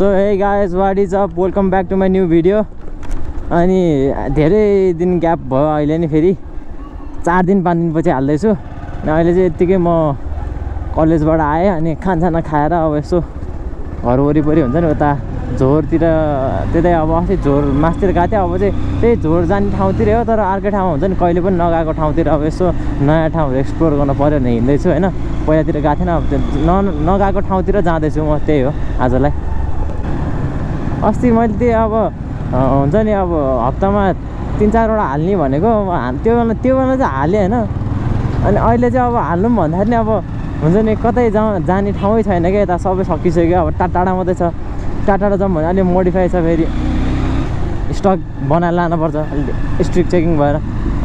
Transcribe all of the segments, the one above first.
So hey guys what is up welcome back to my new video अनि धेरै दिन gap भयो अहिले नि फेरि। चार दिन पाँच दिनपछि हाल्दैछु। अहिले चाहिँ यत्तिकै म कलेजबाट आएँ अनि खानसाना खाएर अब यसो घर वरिपरि हुन्छ नि उता झोरतिर त्यतै अब अस्ति झोर मासतिर गएको थिएँ अब चाहिँ त्यही झोर जाने ठाउँतिर हो तर अर्कै ठाउँमा हुन्छ नि कहिले पनि नगएको ठाउँतिर अब यसो नयाँ ठाउँहरू एक्सप्लोर गर्न पऱ्यो भने हिँड्दैछु होइन? पहिलातिर गएको थिएन अब त्यो न नगएको ठाउँतिर जाँदैछु म त्यही हो आजलाई। अस्ति मैले त्यही अब हुन्छ नि अब हप्तामा तिन चारवटा हाल्ने भनेको त्यो बेला त्यो बेला चाहिँ हालेँ होइन। अनि अहिले चाहिँ अब हाल्नु पनि भन्दाखेरि नि अब हुन्छ नि कतै जा जाने ठाउँै छैन क्या यता सबै सकिसक्यो। अब टाढा टाढा मात्रै छ। टाढा टाढा जाउँ भने अलिक मोडिफाई छ फेरि। स्टक बनाएर लानुपर्छ। अलिक स्ट्रिक चेकिङ भएर।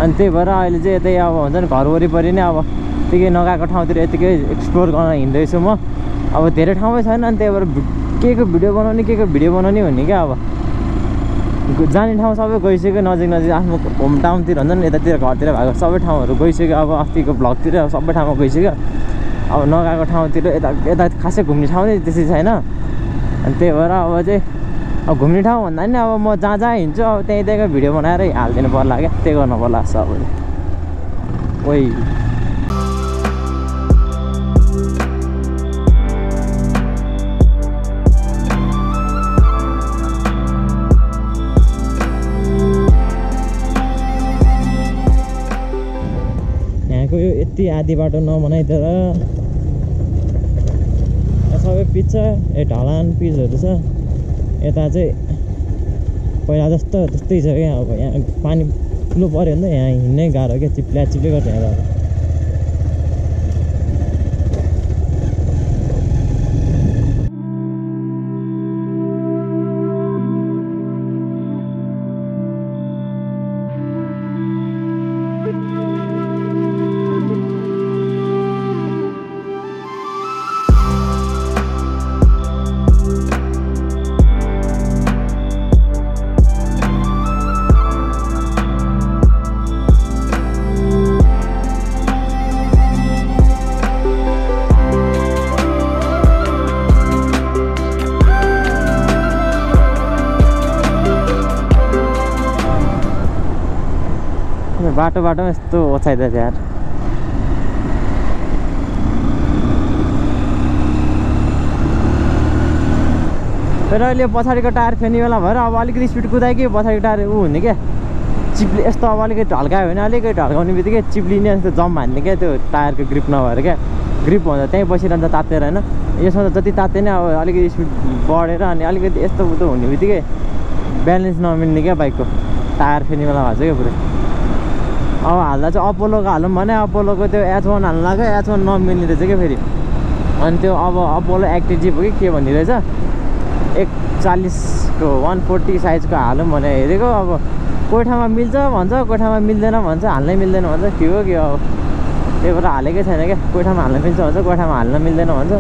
अनि त्यही भएर अहिले चाहिँ यतै अब हुन्छ नि घर वरिपरि नै अब यतिकै नगएको ठाउँतिर यतिकै एक्सप्लोर गर्न हिँड्दैछु म। अब धेरै ठाउँमै छैन अनि त्यही भएर के को भिडियो बनाउने के को भिडियो बनाउने भन्ने क्या अब। जाने ठाउँ सबै गइसक्यो नजिक नजिक आफ्नो होम टाउनतिर हुन्छ नि यतातिर घरतिर भएको सबै ठाउँहरू गइसक्यो। अब अस्तिको भ्लगतिर सबै ठाउँमा गइसक्यो। अब नगएको ठाउँतिर यता यता खासै घुम्ने ठाउँ नै त्यसै छैन। अनि त्यही भएर अब चाहिँ अब घुम्ने ठाउँ भन्दा नि अब म जहाँ जहाँ हिँड्छु अब त्यहीँ त्यहीँको भिडियो बनाएर हालिदिनु पर्ला क्या। त्यही गर्नु पर्ला जस्तो अब। ओइ। यहाँको यो यति आधी बाटो नबनाइदिएर सबै पिच छ ए ढलान पिचहरू छ। यता चाहिँ पहिला जस्तो त्यस्तै छ क्या अब यहाँ पानी ठुलो पऱ्यो भने त यहाँ हिँड्नै गाह्रो क्या चिप्ल्या चिप्ले गर्छ यहाँ बाटो बाटोमा यस्तो ओछाइदिएछ यार फेरि अहिले पछाडिको टायर फेर्ने बेला भएर अब अलिकति स्पिड कुदायो कि पछाडिको टायर ऊ हुने क्या? चिप्ले यस्तो अब अलिकति ढल्कायो भने अलिकति ढल्काउने बित्तिकै चिप्लिने जस्तो जम हान्ने क्या त्यो टायरको ग्रिप नभएर क्या? ग्रिप भन्दा त्यहीँ बसिरहन्छ तातेर होइन? यसमा त जति ताते नै अब अलिकति स्पिड बढेर अनि अलिकति यस्तो उस्तो हुने बित्तिकै ब्यालेन्स नमिल्ने क्या बाइकको। टायर फेर्ने बेला भएको छ क्या पुरै। अब हाल्दा चाहिँ अपोलोको हालौँ भने अपोलोको त्यो एच वान हाल्नु लाग्यो एच वान नमिल्ने रहेछ क्या फेरि। अनि त्यो अब अपोलो एक्टिजिप हो कि के भन्ने रहेछ? एक चालिसको वान फोर्टी साइजको हालौँ भने हेरेको अब कोही ठाउँमा मिल्छ भन्छ कोही ठाउँमा मिल्दैन भन्छ हाल्नै मिल्दैन भन्छ के हो के अब। त्यही भएर हालेकै छैन क्या कोही ठाउँमा हाल्न मिल्छ भन्छ कोही ठाउँमा हाल्न मिल्दैन भन्छ।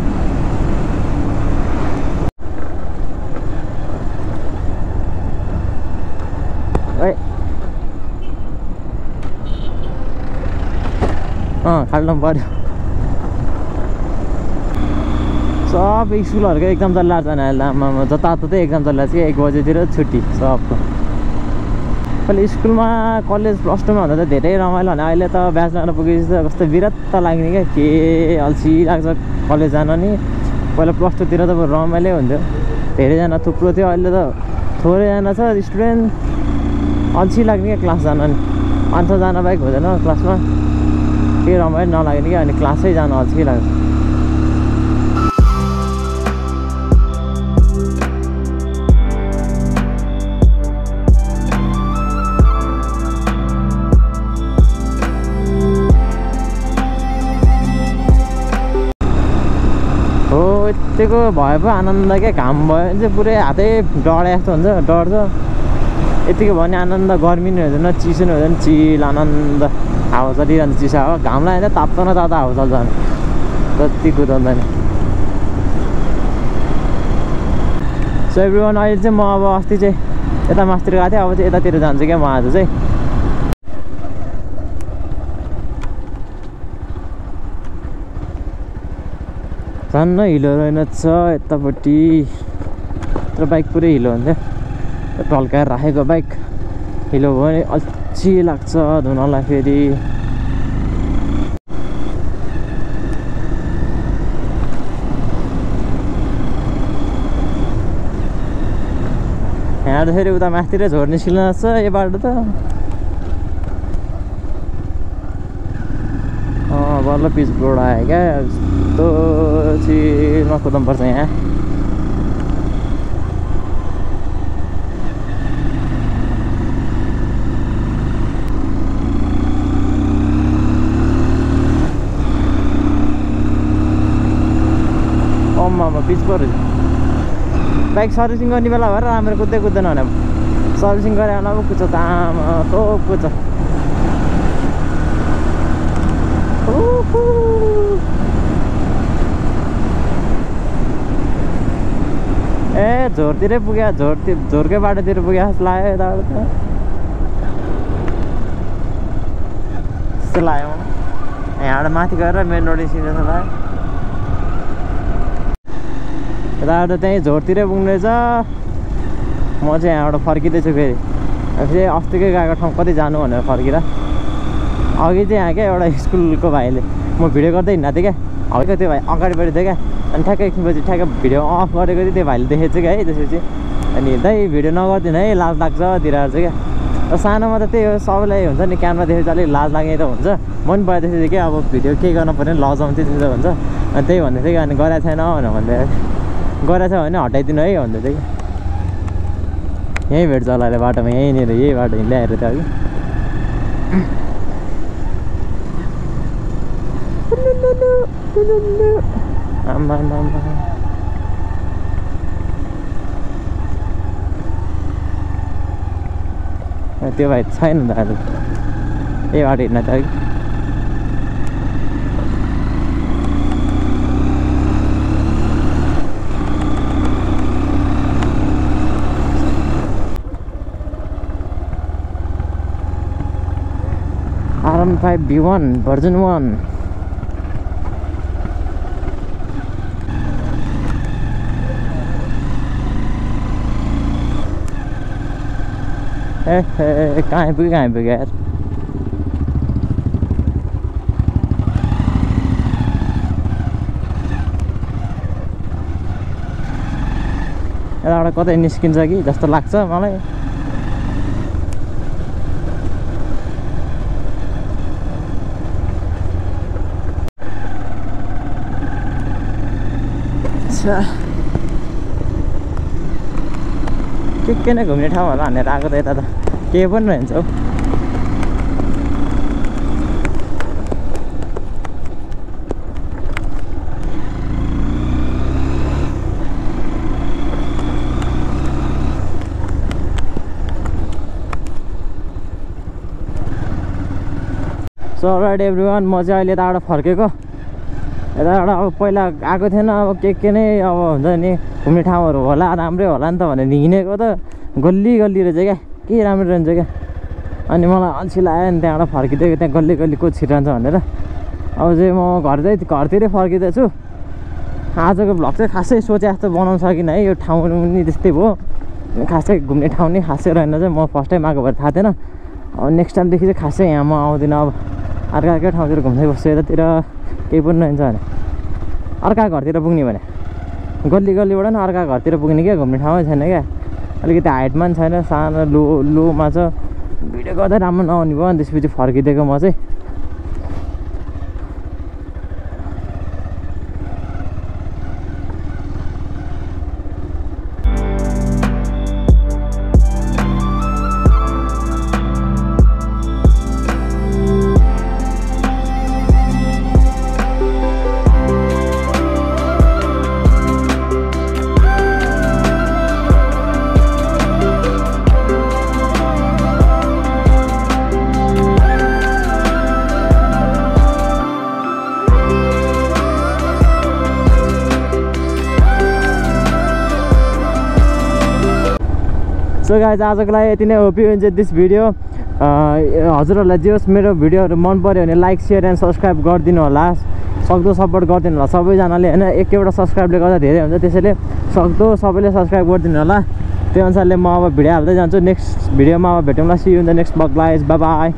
अँ खाल्नु पऱ्यो सब स्कुलहरूको एक्जाम चलिरहेको छ अहिले आमामा जताततै एक्जाम चलिरहेको छ एक बजेतिर छुट्टी सबको। पहिला स्कुलमा कलेज प्लस टूमा हुँदा त धेरै रमाइलो भने अहिले त ब्याचलरमा पुगेपछि त कस्तो विरत्त लाग्ने क्या। के अल्छी लाग्छ कलेज जान नि? पहिला प्लस टूतिर त रमाइलो हुन्थ्यो। धेरैजना थुप्रो थियो। अहिले त थोरैजना छ स्टुडेन्ट। अल्छी लाग्ने क्या क्लास जान नि। अन्त जान बाइक हुँदैन क्लासमा। केही रमाइलो नलाग्ने क्या अनि क्लासै जान अल्छी लाग्छ हो भए पो आनन्द क्या घाम भयो भने चाहिँ पुरै हातै डढे जस्तो हुन्छ डढ्छ। यतिको भयो भने आनन्द गर्मी नि हुँदैन चिसो नि हुँदैन चिल आनन्द। हावा चलिरहन्छ चिसो हावा। घाम लाग्यो तातो न तातो हावा चल्छ जति कुदाउँदैन। सो एभ्री वान अहिले चाहिँ म अब अस्ति चाहिँ यता मासतिर गएको थिएँ। अब चाहिँ यतातिर जान्छु क्या म आज चाहिँ। झन् हिलो रहेनछ यतापट्टि। नत्र बाइक पुरै हिलो हुन्थ्यो। टल्काएर राखेको बाइक। हिलो भयो भने अल्छी लाग्छ धुनलाई फेरि। यहाँ फेरि उता माथितिर झोर निस्किन छ यो बाटो त। बल्ल पिच रोड आयो क्या। यस्तो चिरमा कुदाउनुपर्छ यहाँ। अम्मामा पिच पऱ्यो। बाइक सर्भिसिङ गर्ने बेला भएर राम्रो कुद्दै कुद्दैन भने सर्भिसिङ गरे बेला पो कुद्छ त आमा तोप कुद्छ। ए झोरतिरै पुग्यो झोरतिर झोरकै बाटोतिर पुग्यो जस्तो लाग्यो यताबाट त्यस्तो लाग्यो यहाँबाट माथि गएर मेन रोड निस्किने जस्तो लाग्यो। यताबाट त्यहीँ झोरतिरै पुग्ने रहेछ। म चाहिँ यहाँबाट फर्किँदैछु फेरि। फेरि अस्तिकै गएको ठाउँ कति जानु भनेर फर्किएर अघि चाहिँ यहाँ क्या एउटा स्कुलको भाइले म भिडियो गर्दै हिँड्दा थिएँ क्या। हल्का त्यो भाइ अगाडिपट्टि थियो क्या। अनि ठ्याक्कै एकछिनपछि ठ्याक्कै भिडियो अफ गरेको थियो। त्यो भाइले देखेको क्या है त्यसपछि। अनि दाइ भिडियो नगरिदिनु है लाज लाग्छ तिनीहरू चाहिँ क्या। सानोमा त त्यही हो सबैलाई हुन्छ नि क्यामेरा देखेपछि अलिक लाज लाग्ने त हुन्छ। मन पऱ्यो त्यसपछि क्या अब भिडियो के गर्नु पऱ्यो नि लजाउँथ्यो त्यस्तो हुन्छ अनि त्यही भन्दै थियो कि अनि गरेको छैन भनेर भन्दै गरेको छ भने हटाइदिनु है भन्दै कि। यहीँ भेट्छ होला अहिले बाटोमा यहीँनिर यही बाटो हिँड्दै आएर आम्मा आम्मा त्यो भाइ छैन त अहिले। यही बाटो हिँड्न थियो कि RM five V one version one A कहाँ आइपुग्यो कहाँ आइपुग्यो यार यताबाट कतै निस्किन्छ कि जस्तो लाग्छ मलाई अच्छा के के नै घुम्ने ठाउँ होला भनेर आएको त यता त। केही पनि रहन्छ हौ। सो राइट एभ्री म चाहिँ अहिले यताबाट फर्केको। यताबाट अब पहिला आएको थिएन अब के के नै अब हुन्छ नि घुम्ने ठाउँहरू होला राम्रै होला नि त भनेर हिँडेको त गल्ली गल्ली रहेछ क्या। के राम्रो रहन्छ क्या। अनि मलाई अल्छी लाग्यो नि त्यहाँबाट फर्किँदै त्यहाँ गल्ली गल्ली को छिरहन्छ भनेर। अब चाहिँ म घर चाहिँ घरतिरै फर्किँदैछु। आजको भ्लग चाहिँ खासै सोचे जस्तो बनाउन सकिनँ है यो ठाउँ पनि त्यस्तै भयो। खासै घुम्ने ठाउँ नि खासै रहेन चाहिँ म फर्स्ट टाइम आएको भएर थाहा थिएन। अब नेक्स्ट टाइमदेखि चाहिँ खासै यहाँ म आउँदिनँ अब। अर्को अर्कै ठाउँतिर घुम्दै बस्छु यतातिर। केही पनि रहन्छ भने। अर्का घरतिर पुग्ने भने। गल्ली गल्लीबाट नि अर्का घरतिर पुग्ने क्या घुम्ने ठाउँै छैन क्या। अलिकति हाइटमा पनि छैन सानो लो लोमा छ। भिडियो गर्दा राम्रो नआउने भयो अनि त्यसपछि फर्किदिएको म चाहिँ। सो गाइज आजको लागि यति नै hope you enjoy this video हजुरहरूलाई जे होस् मेरो भिडियोहरू मन पऱ्यो भने लाइक सेयर एन्ड सब्सक्राइब गरिदिनु होला। सक्दो सपोर्ट गरिदिनु होला। सबैजनाले होइन एक एउटा सब्सक्राइबले गर्दा धेरै हुन्छ। त्यसैले सक्दो सबैले सब्सक्राइब गरिदिनु होला। त्यो अनुसारले म अब भिडियो हाल्दै जान्छु। नेक्स्ट भिडियोमा अब भेटौँला। See the next bug lies bye